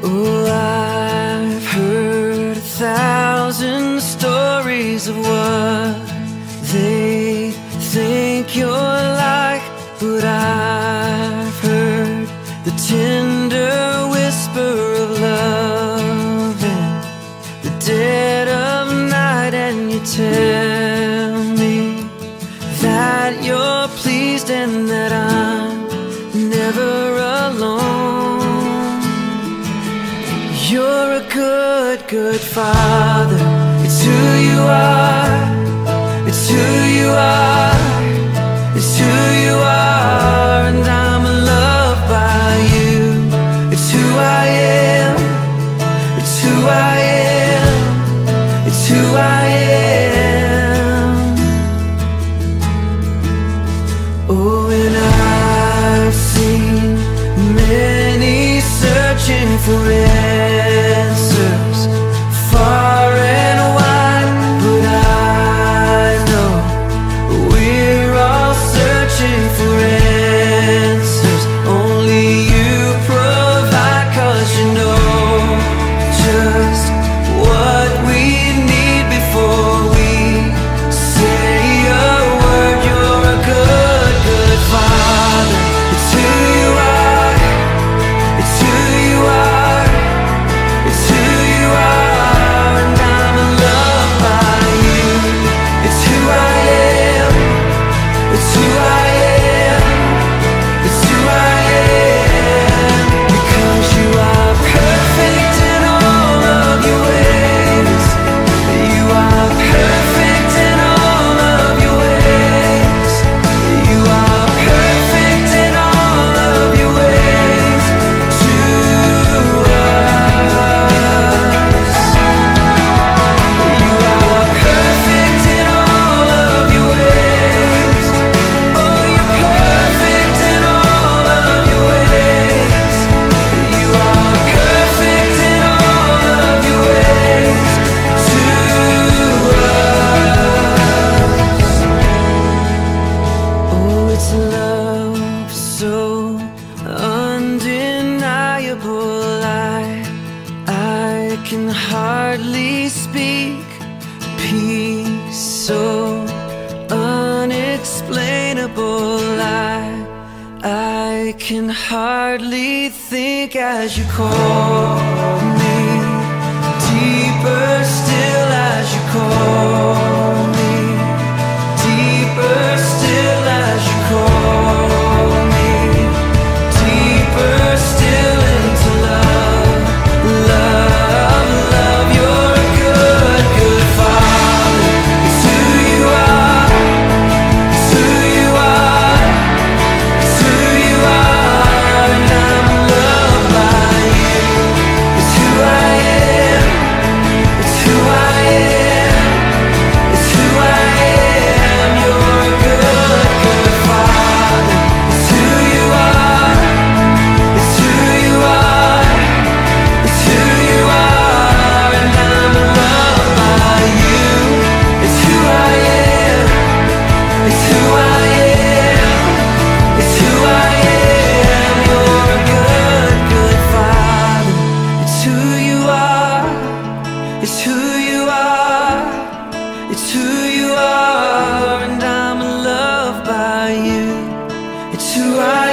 Oh, I've heard a thousand stories of what they think you're like, but I've heard the tender whisper of love in the dead of night, and you tell. good father. It's who you are. It's who you are. It's who you are And I'm loved by you. It's who I am. It's who I am. It's who I am. Oh It's you. It's love so undeniable. I, I can hardly speak Peace so unexplainable. I, I can hardly think as you call me Deeper still as you call It's who you are, it's who you are, and I'm in love by you. It's who I